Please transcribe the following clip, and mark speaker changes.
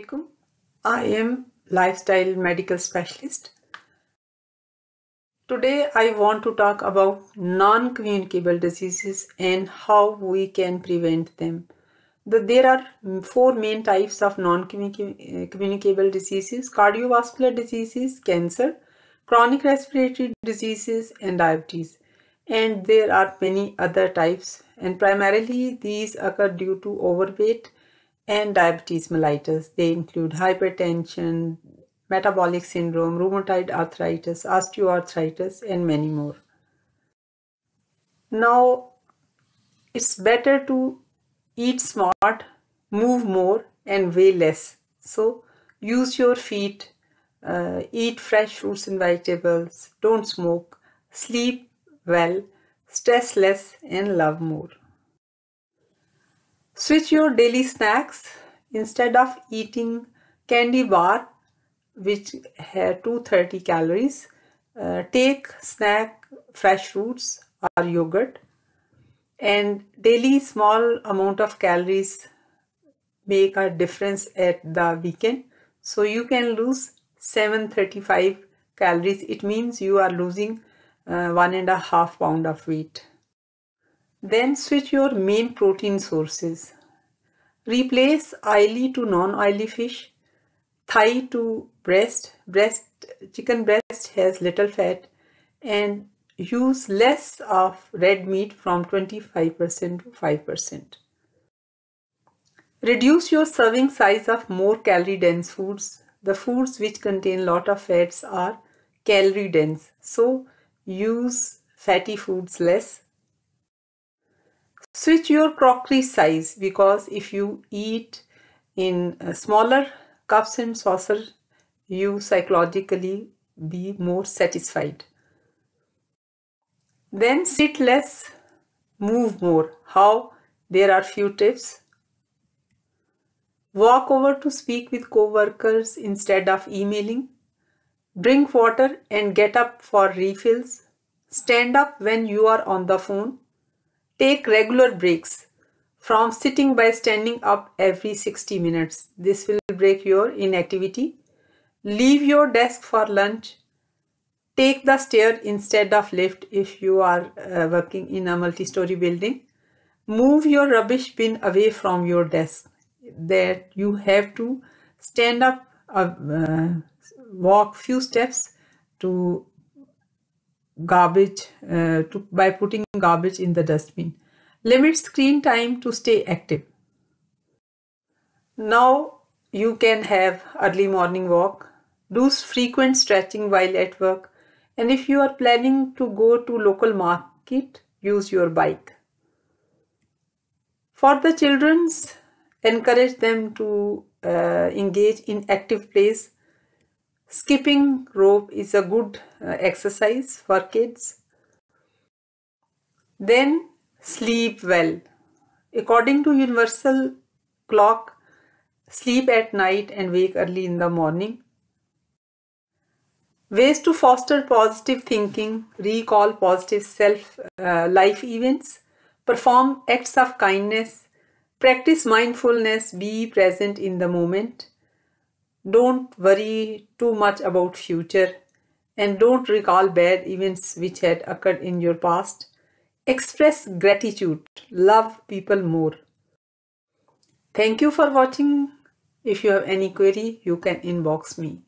Speaker 1: Assalamualaikum. I am lifestyle medical specialist. Today I want to talk about non-communicable diseases and how we can prevent them. The, there are four main types of non-communicable diseases, cardiovascular diseases, cancer, chronic respiratory diseases and diabetes. And there are many other types and primarily these occur due to overweight and diabetes mellitus. They include hypertension, metabolic syndrome, rheumatoid arthritis, osteoarthritis, and many more. Now, it's better to eat smart, move more, and weigh less. So, use your feet, uh, eat fresh fruits and vegetables, don't smoke, sleep well, stress less, and love more. Switch your daily snacks instead of eating candy bar which have 230 calories. Uh, take snack fresh fruits or yogurt and daily small amount of calories make a difference at the weekend. So you can lose 735 calories. It means you are losing uh, one and a half pound of weight. Then switch your main protein sources. Replace oily to non-oily fish, thigh to breast. Breast chicken breast has little fat and use less of red meat from 25% to 5%. Reduce your serving size of more calorie dense foods. The foods which contain lot of fats are calorie dense. So use fatty foods less Switch your crockery size because if you eat in uh, smaller cups and saucers, you psychologically be more satisfied. Then sit less, move more. How? There are few tips. Walk over to speak with co-workers instead of emailing. Drink water and get up for refills. Stand up when you are on the phone. Take regular breaks from sitting by standing up every 60 minutes. This will break your inactivity. Leave your desk for lunch. Take the stair instead of lift if you are uh, working in a multi-story building. Move your rubbish bin away from your desk. That you have to stand up, uh, uh, walk few steps to garbage uh, to, by putting garbage in the dustbin. Limit screen time to stay active. Now you can have early morning walk, do frequent stretching while at work and if you are planning to go to local market, use your bike. For the children's, encourage them to uh, engage in active plays Skipping rope is a good uh, exercise for kids. Then sleep well. According to universal clock, sleep at night and wake early in the morning. Ways to foster positive thinking, recall positive self uh, life events, perform acts of kindness, practice mindfulness, be present in the moment, don't worry too much about future and don't recall bad events which had occurred in your past. Express gratitude. Love people more. Thank you for watching. If you have any query, you can inbox me.